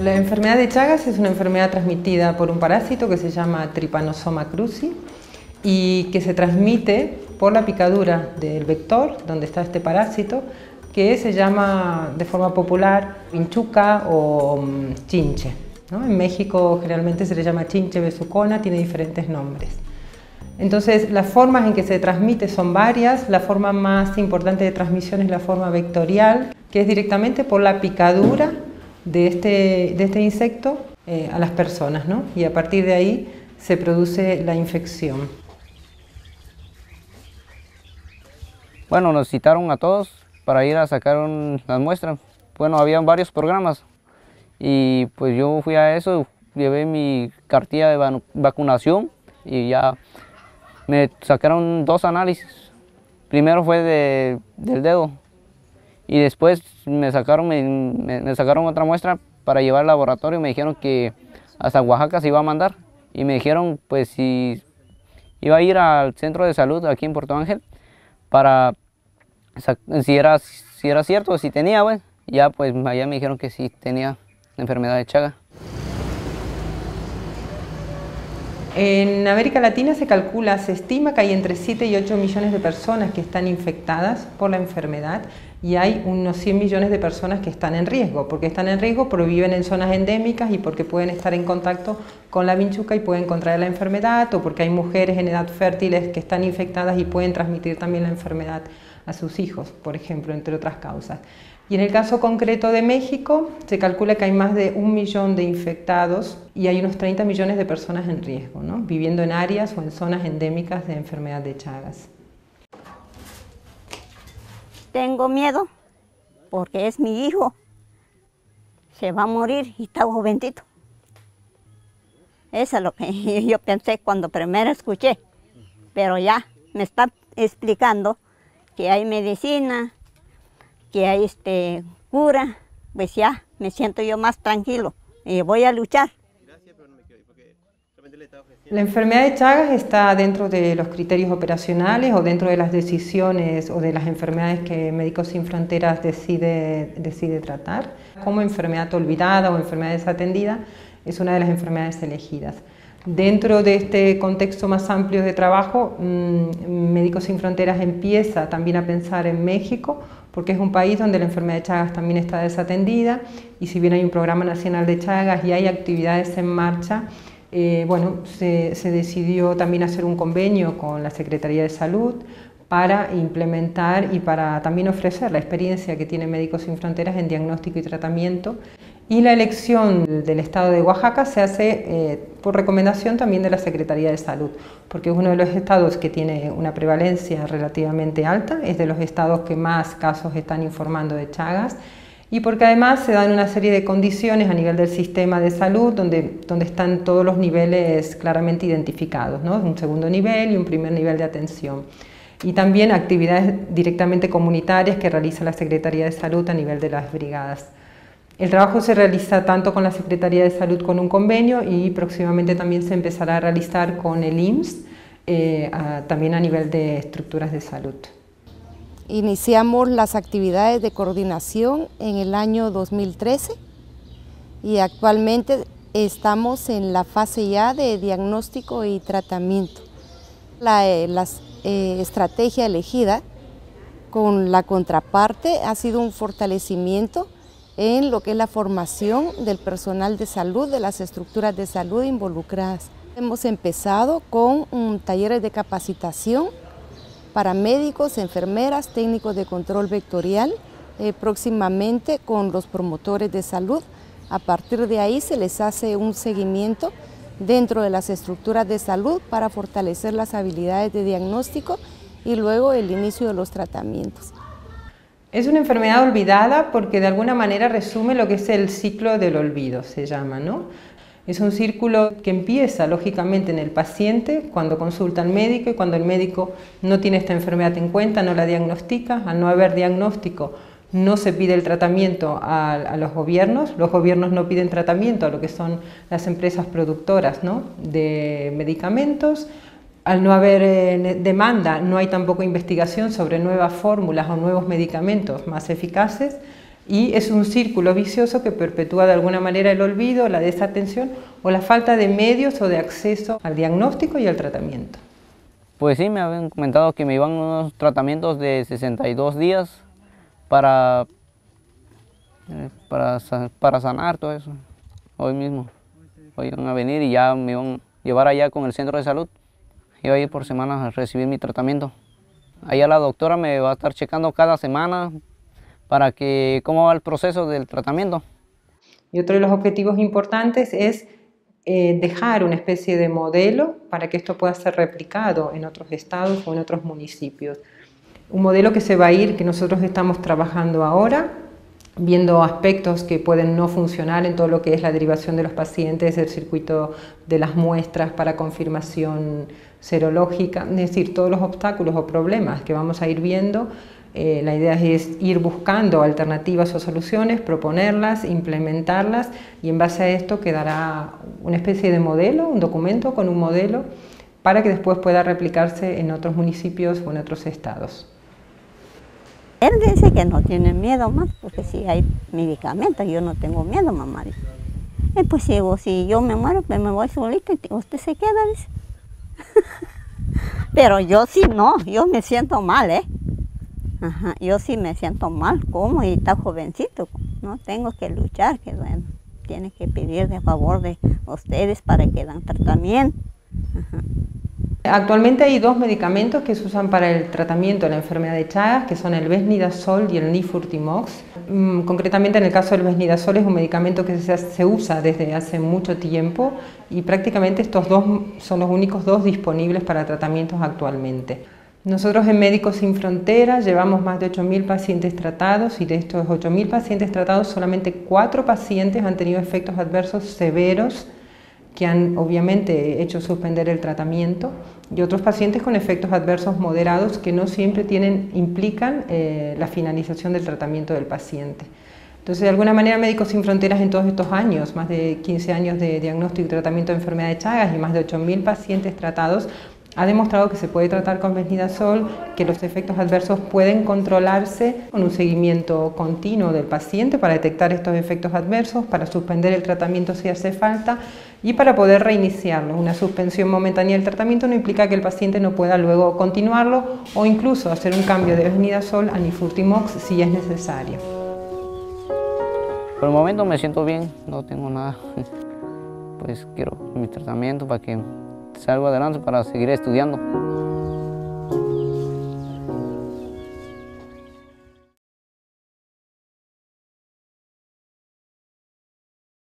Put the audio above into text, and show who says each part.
Speaker 1: La enfermedad de Chagas es una enfermedad transmitida por un parásito que se llama Trypanosoma cruzi y que se transmite por la picadura del vector donde está este parásito que se llama de forma popular pinchuca o mm, chinche. En México generalmente se le llama chinche besucona, tiene diferentes nombres. Entonces, las formas en que se transmite son varias. La forma más importante de transmisión es la forma vectorial, que es directamente por la picadura de este, de este insecto eh, a las personas, ¿no? y a partir de ahí se produce la infección.
Speaker 2: Bueno, nos citaron a todos para ir a sacar las muestras. Bueno, habían varios programas y pues yo fui a eso, llevé mi cartilla de vacunación y ya me sacaron dos análisis. Primero fue del dedo y después me sacaron, me, sacaron otra muestra para llevar al laboratorio y me dijeron que hasta Oaxaca se iba a mandar. Y me dijeron pues si iba a ir al centro de salud aquí en Puerto Ángel para si era, si era cierto, si tenía, pues, ya pues allá me dijeron que sí tenía la enfermedad de Chaga.
Speaker 1: En América Latina se calcula, se estima que hay entre 7 y 8 millones de personas que están infectadas por la enfermedad y hay unos 100 millones de personas que están en riesgo. porque están en riesgo? Porque viven en zonas endémicas y porque pueden estar en contacto con la vinchuca y pueden contraer la enfermedad o porque hay mujeres en edad fértiles que están infectadas y pueden transmitir también la enfermedad a sus hijos, por ejemplo, entre otras causas. Y en el caso concreto de México, se calcula que hay más de un millón de infectados y hay unos 30 millones de personas en riesgo, ¿no? viviendo en áreas o en zonas endémicas de enfermedad de Chagas.
Speaker 3: Tengo miedo porque es mi hijo. Se va a morir y está jovencito. Eso es lo que yo pensé cuando primero escuché. Pero ya me está explicando que hay medicina, que hay este, cura, pues ya me siento yo más tranquilo y voy a luchar.
Speaker 1: La enfermedad de Chagas está dentro de los criterios operacionales o dentro de las decisiones o de las enfermedades que Médicos Sin Fronteras decide, decide tratar. Como enfermedad olvidada o enfermedad desatendida, es una de las enfermedades elegidas. Dentro de este contexto más amplio de trabajo, mm, Médicos Sin Fronteras empieza también a pensar en México porque es un país donde la enfermedad de Chagas también está desatendida y si bien hay un programa nacional de Chagas y hay actividades en marcha, eh, bueno, se, decidió también hacer un convenio con la Secretaría de Salud para implementar y para también ofrecer la experiencia que tiene Médicos Sin Fronteras en diagnóstico y tratamiento. Y la elección del Estado de Oaxaca se hace eh, por recomendación también de la Secretaría de Salud, porque es uno de los estados que tiene una prevalencia relativamente alta, es de los estados que más casos están informando de Chagas, y porque además se dan una serie de condiciones a nivel del sistema de salud donde, donde están todos los niveles claramente identificados, ¿no? un segundo nivel y un primer nivel de atención. Y también actividades directamente comunitarias que realiza la Secretaría de Salud a nivel de las brigadas. El trabajo se realiza tanto con la Secretaría de Salud con un convenio y próximamente también se empezará a realizar con el IMSS, eh, también a nivel de estructuras de salud.
Speaker 4: Iniciamos las actividades de coordinación en el año 2013 y actualmente estamos en la fase ya de diagnóstico y tratamiento. La, eh, eh, estrategia elegida con la contraparte ha sido un fortalecimiento en lo que es la formación del personal de salud, de las estructuras de salud involucradas. Hemos empezado con talleres de capacitación para médicos, enfermeras, técnicos de control vectorial, eh, próximamente con los promotores de salud. A partir de ahí se les hace un seguimiento dentro de las estructuras de salud para fortalecer las habilidades de diagnóstico y luego el inicio de los tratamientos.
Speaker 1: Es una enfermedad olvidada porque de alguna manera resume lo que es el ciclo del olvido, se llama, ¿no? Es un círculo que empieza lógicamente en el paciente cuando consulta al médico y cuando el médico no tiene esta enfermedad en cuenta, no la diagnostica, al no haber diagnóstico no se pide el tratamiento a, a, los gobiernos, los gobiernos no piden tratamiento a lo que son las empresas productoras ¿no? de medicamentos, al no haber eh, demanda, no hay tampoco investigación sobre nuevas fórmulas o nuevos medicamentos más eficaces y es un círculo vicioso que perpetúa de alguna manera el olvido, la desatención o la falta de medios o de acceso al diagnóstico y al tratamiento.
Speaker 2: Pues sí, me habían comentado que me iban unos tratamientos de 62 días para, eh, para, para sanar todo eso, hoy mismo. Hoy iban a venir y ya me iban a llevar allá con el centro de salud. Iba a ir por semana a recibir mi tratamiento. Allá la doctora me va a estar checando cada semana para que cómo va el proceso del tratamiento.
Speaker 1: Y otro de los objetivos importantes es eh, dejar una especie de modelo para que esto pueda ser replicado en otros estados o en otros municipios. Un modelo que se va a ir, que nosotros estamos trabajando ahora, viendo aspectos que pueden no funcionar en todo lo que es la derivación de los pacientes, el circuito de las muestras para confirmación serológica, es decir, todos los obstáculos o problemas que vamos a ir viendo eh, la idea es ir buscando alternativas o soluciones, proponerlas, implementarlas y en base a esto quedará una especie de modelo, un documento con un modelo para que después pueda replicarse en otros municipios o en otros estados.
Speaker 3: Él dice que no tiene miedo más, porque si hay medicamentos, yo no tengo miedo, mamá. Y pues si yo me muero, pues me voy solita y usted se queda, dice. Pero yo sí no, yo me siento mal, ¿eh? Ajá, yo sí me siento mal, ¿cómo? Y está jovencito, ¿no? Tengo que luchar, que bueno, tiene que pedir de favor de ustedes para que dan tratamiento.
Speaker 1: Actualmente hay dos medicamentos que se usan para el tratamiento de la enfermedad de Chagas, que son el Besnidazol y el Nifurtimox. Mm, concretamente en el caso del Besnidazol es un medicamento que se, usa desde hace mucho tiempo y prácticamente estos dos son los únicos dos disponibles para tratamientos actualmente. Nosotros en Médicos Sin Fronteras llevamos más de 8.000 pacientes tratados y de estos 8.000 pacientes tratados solamente 4 pacientes han tenido efectos adversos severos que han obviamente hecho suspender el tratamiento y otros pacientes con efectos adversos moderados que no siempre tienen, implican eh, la finalización del tratamiento del paciente. Entonces, de alguna manera, Médicos Sin Fronteras en todos estos años, más de 15 años de diagnóstico y tratamiento de enfermedad de Chagas y más de 8.000 pacientes tratados, ha demostrado que se puede tratar con Besnidazol, que los efectos adversos pueden controlarse con un seguimiento continuo del paciente para detectar estos efectos adversos, para suspender el tratamiento si hace falta y para poder reiniciarlo. Una suspensión momentánea del tratamiento no implica que el paciente no pueda luego continuarlo o incluso hacer un cambio de Besnidazol a Nifurtimox si es necesario.
Speaker 2: Por el momento me siento bien, no tengo nada. Pues quiero mi tratamiento para que salgo adelante para seguir estudiando.